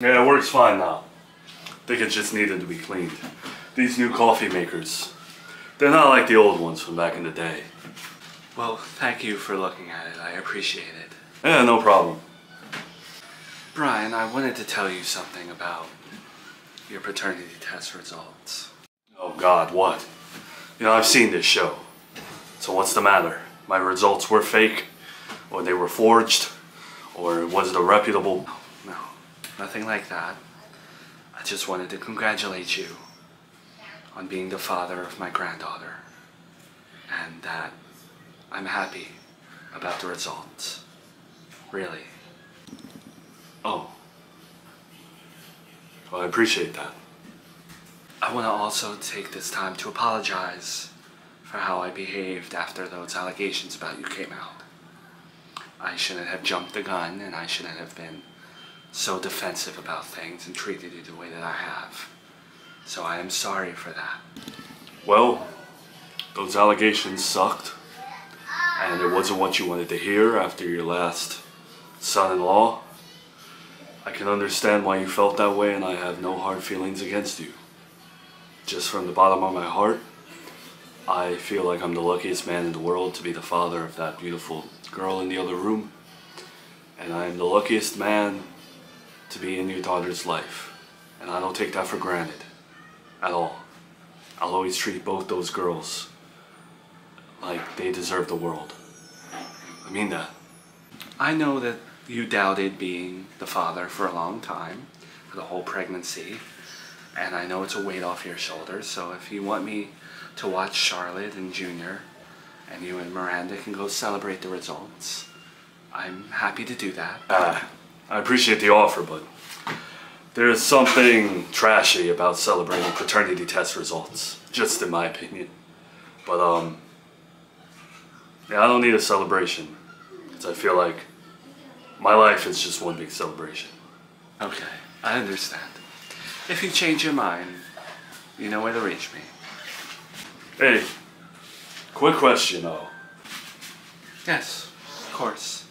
Yeah, it works fine now. think it just needed to be cleaned. These new coffee makers, they're not like the old ones from back in the day. Well, thank you for looking at it. I appreciate it. Yeah, no problem. Brian, I wanted to tell you something about your paternity test results. Oh God, what? You know, I've seen this show. So what's the matter? My results were fake? Or they were forged? Or was it a reputable? No, nothing like that. I just wanted to congratulate you on being the father of my granddaughter. And that I'm happy about the results. Really. Oh. Well, I appreciate that. I want to also take this time to apologize for how I behaved after those allegations about you came out. I shouldn't have jumped the gun and I shouldn't have been so defensive about things and treated you the way that I have. So I am sorry for that. Well, those allegations sucked. And it wasn't what you wanted to hear after your last son-in-law. I can understand why you felt that way and I have no hard feelings against you. Just from the bottom of my heart, I feel like I'm the luckiest man in the world to be the father of that beautiful girl in the other room. And I am the luckiest man to be in your daughter's life. And I don't take that for granted. At all. I'll always treat both those girls like they deserve the world. I mean that. I know that you doubted being the father for a long time, for the whole pregnancy, and I know it's a weight off your shoulders. So if you want me to watch Charlotte and Junior, and you and Miranda can go celebrate the results, I'm happy to do that. Uh, I appreciate the offer, but there's something trashy about celebrating paternity test results, just in my opinion. But um, yeah, I don't need a celebration, because I feel like my life is just one big celebration. Okay, I understand. If you change your mind, you know where to reach me. Hey, quick question though. Yes, of course.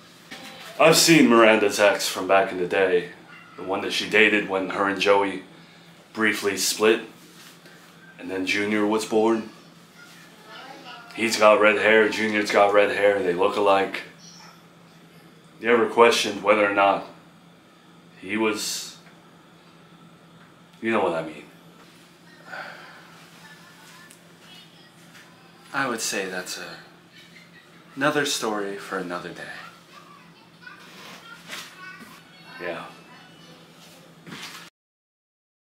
I've seen Miranda's ex from back in the day, the one that she dated when her and Joey briefly split, and then Junior was born. He's got red hair, Junior's got red hair, they look alike. You ever questioned whether or not he was. You know what I mean. I would say that's a another story for another day. Yeah.